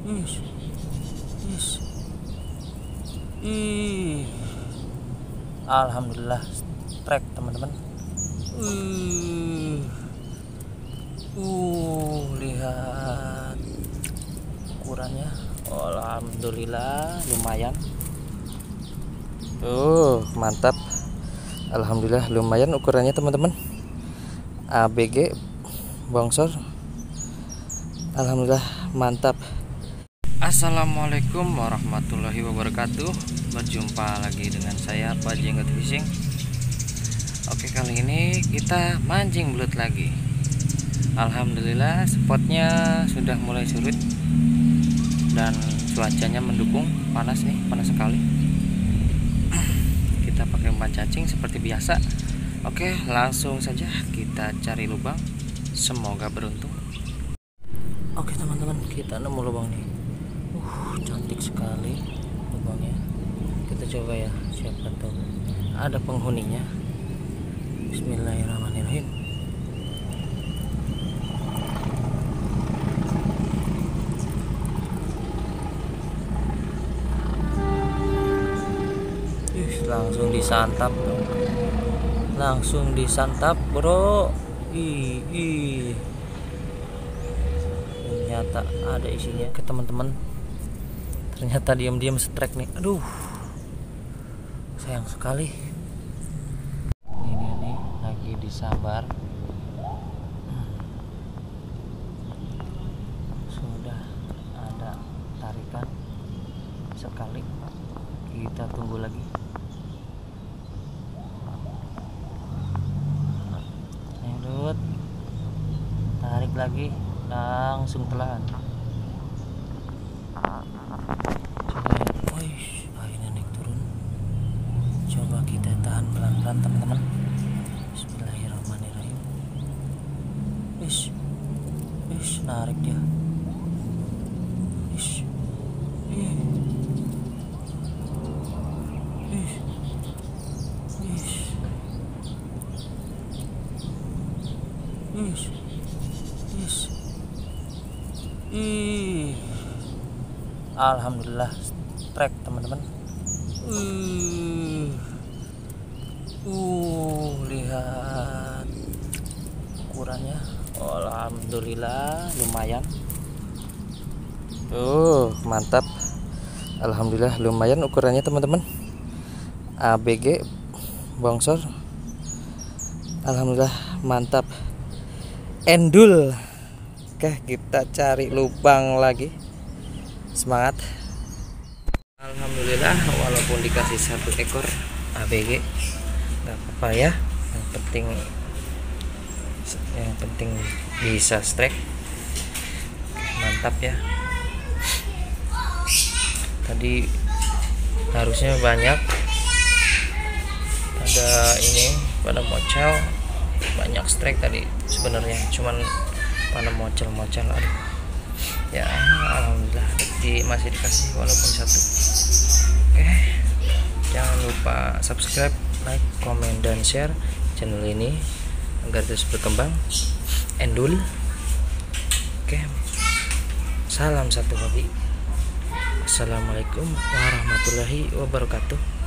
Ih. Ih. Ih. Alhamdulillah trek teman-teman. Uh. Uh, lihat ukurannya. Alhamdulillah lumayan. Uh, mantap. Alhamdulillah lumayan ukurannya teman-teman. ABG bongsor. Alhamdulillah mantap. Assalamualaikum warahmatullahi wabarakatuh. Berjumpa lagi dengan saya Pak Jenggot Fishing Oke kali ini kita mancing belut lagi. Alhamdulillah spotnya sudah mulai surut Dan cuacanya mendukung. Panas nih panas sekali. Kita pakai umpan cacing seperti biasa. Oke langsung saja kita cari lubang. Semoga beruntung. Oke teman-teman kita nemu lubang nih uh cantik sekali lubangnya. Kita coba ya siapa tahu. Ada penghuninya. Bismillahirrahmanirrahim. Langsung disantap. Langsung disantap bro. Ih, ih. Ternyata ada isinya. Ke teman-teman ternyata diam-diam strike nih. Aduh. Sayang sekali. Ini nih lagi disabar. Sudah ada tarikan. Sekali. Kita tunggu lagi. Lanjut. Tarik lagi. Langsung telan pelan-pelan teman-teman. Bismillahirrahmanirrahim. Ish Ish narik dia. Ish Ish Ish Ish Ish Ish Ih Alhamdulillah strike teman-teman uh. Uh, lihat ukurannya. Alhamdulillah lumayan. Uh, mantap. Alhamdulillah lumayan ukurannya teman-teman. ABG bongsor. Alhamdulillah mantap. Endul. Oke, kita cari lubang lagi. Semangat. Alhamdulillah walaupun dikasih satu ekor ABG nggak apa-apa ya. Yang penting yang penting bisa strike. Mantap ya. Tadi harusnya banyak. Ada ini pada mocel banyak strike tadi sebenarnya cuman pada mocel-mocel aduh. Ya alhamdulillah di masih dikasih walaupun satu oke jangan lupa subscribe like, comment, dan share channel ini agar terus berkembang. Endul. Oke. Salam satu hobi. Assalamualaikum warahmatullahi wabarakatuh.